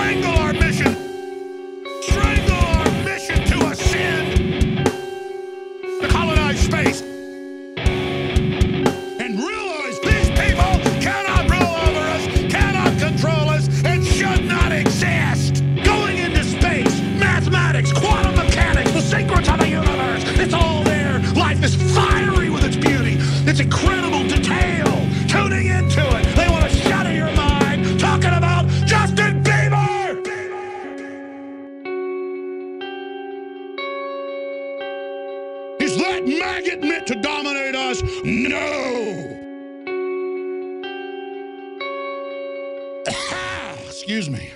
strangle! that maggot meant to dominate us? No. Excuse me.